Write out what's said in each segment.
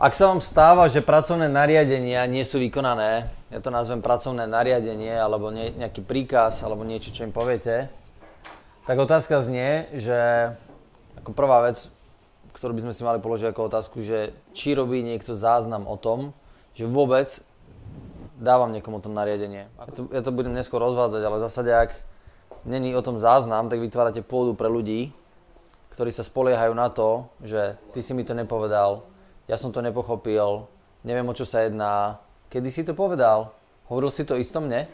Ak sa vám stáva, že pracovné nariadenia nie sú vykonané, ja to nazvem pracovné nariadenie, alebo nejaký príkaz, alebo niečo, čo im poviete, tak otázka znie, že ako prvá vec, ktorú by sme si mali položiť ako otázku, že či robí niekto záznam o tom, že vôbec dávam niekomu to nariadenie. Ja to, ja to budem neskôr rozvádzať, ale v zásade, ak není o tom záznam, tak vytvárate pôdu pre ľudí, ktorí sa spoliehajú na to, že ty si mi to nepovedal, ja som to nepochopil, neviem o čo sa jedná, kedy si to povedal, hovoril si to isto mne.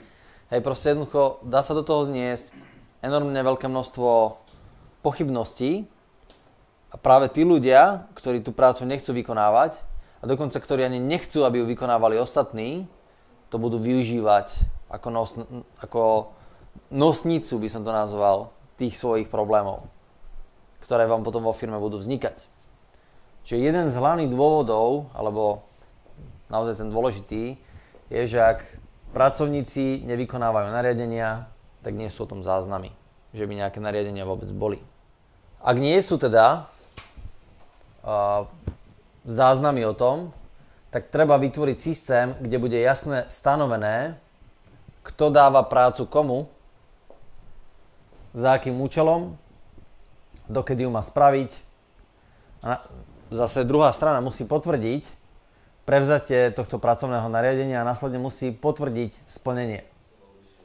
Hej, proste jednoducho dá sa do toho zniesť enormne veľké množstvo pochybností a práve tí ľudia, ktorí tú prácu nechcú vykonávať a dokonca ktorí ani nechcú, aby ju vykonávali ostatní, to budú využívať ako, nos, ako nosnicu, by som to nazval, tých svojich problémov, ktoré vám potom vo firme budú vznikať. Čiže jeden z hlavných dôvodov, alebo naozaj ten dôležitý, je, že ak pracovníci nevykonávajú nariadenia, tak nie sú o tom záznamy, že by nejaké nariadenia vôbec boli. Ak nie sú teda uh, záznamy o tom, tak treba vytvoriť systém, kde bude jasne stanovené, kto dáva prácu komu, za akým účelom, dokedy ju má spraviť. Zase druhá strana musí potvrdiť prevzatie tohto pracovného nariadenia a následne musí potvrdiť splnenie.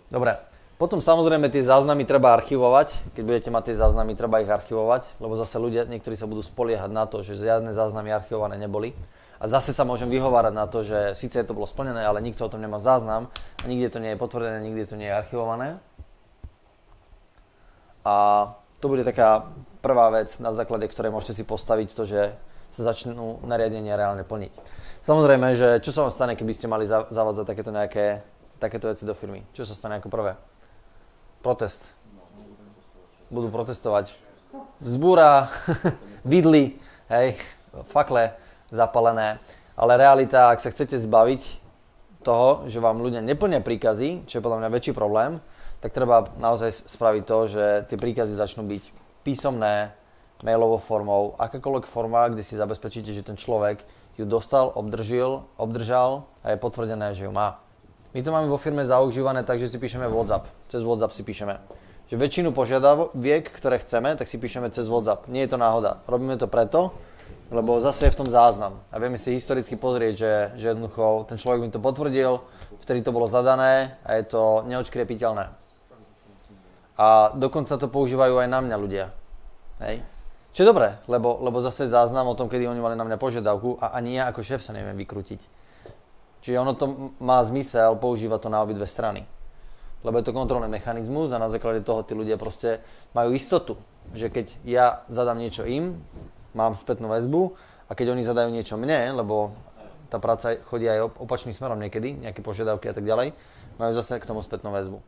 Dobre, potom samozrejme tie záznamy treba archivovať. Keď budete mať tie záznamy, treba ich archivovať, lebo zase ľudia, niektorí sa budú spoliehať na to, že žiadne záznamy archivované neboli. A zase sa môžem vyhovárať na to, že síce to bolo splnené, ale nikto o tom nemá záznam a nikde to nie je potvrdené, nikde to nie je archivované. A to bude taká prvá vec, na základe ktorej môžete si postaviť to, že sa začnú nariadenia reálne plniť. Samozrejme, že čo sa vám stane, keby ste mali zavádzať takéto nejaké takéto veci do firmy? Čo sa stane ako prvé? Protest. Budú protestovať. Vzbúra, vidly, hej, fakle zapalené. Ale realita, ak sa chcete zbaviť toho, že vám ľudia neplnia príkazy, čo je podľa mňa väčší problém, tak treba naozaj spraviť to, že tie príkazy začnú byť písomné, mailovou formou, akákoľvek forma, kde si zabezpečíte, že ten človek ju dostal, obdržil, obdržal a je potvrdené, že ju má. My to máme vo firme zaužívané tak, že si píšeme WhatsApp. Cez WhatsApp si píšeme. Že väčšinu požiadaviek, ktoré chceme, tak si píšeme cez WhatsApp. Nie je to náhoda. Robíme to preto, lebo zase je v tom záznam. A vieme si historicky pozrieť, že, že jednoducho ten človek mi to potvrdil, vtedy to bolo zadané a je to neočkriepiteľné. A dokonca to používajú aj na mňa ľudia. Hej? Čo je dobré, lebo, lebo zase záznam o tom, kedy oni mali na mňa požiadavku a ani ja ako šéf sa neviem vykrútiť. Čiže ono to má zmysel používať to na obidve strany. Lebo je to kontrolný mechanizmus a na základe toho tí ľudia proste majú istotu, že keď ja zadám niečo im, mám spätnú väzbu a keď oni zadajú niečo mne, lebo tá práca chodí aj opačným smerom niekedy, nejaké požiadavky a tak ďalej, majú zase k tomu spätnú väzbu.